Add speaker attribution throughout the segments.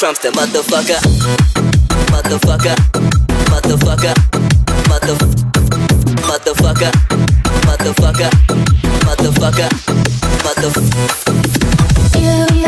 Speaker 1: Trumpster, motherfucker, motherfucker, motherfucker, mother, motherfucker, motherfucker, motherfucker,
Speaker 2: motherfucker. You.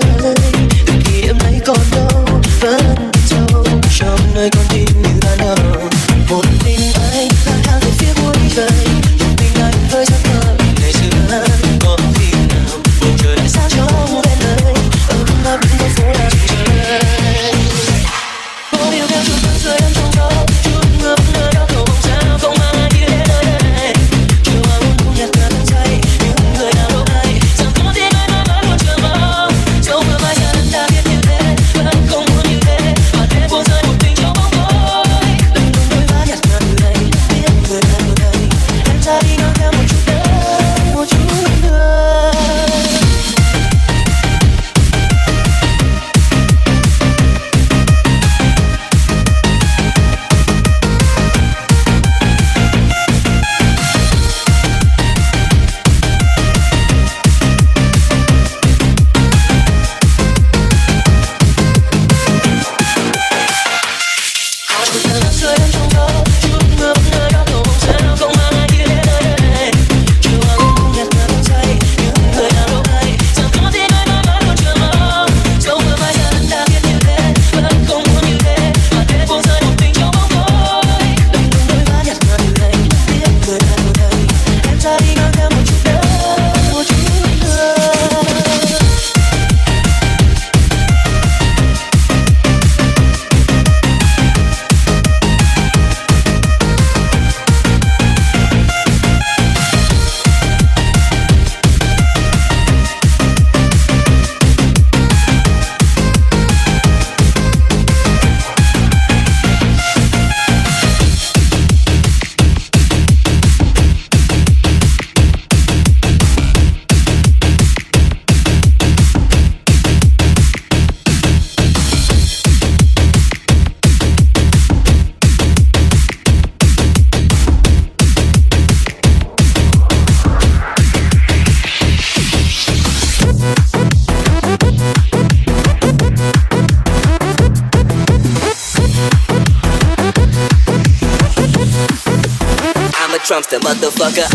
Speaker 2: rơi kỷ em lấy con đâu vẫn trâu trong nơi con tim.
Speaker 1: motherfucker.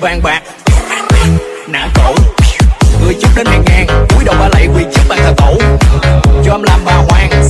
Speaker 3: vàng bạc. Nã cổ người chút đến hàng ngàn, cúi đầu ba lạy quỳ trước bàn thờ tổ. Cho em làm bà hoàng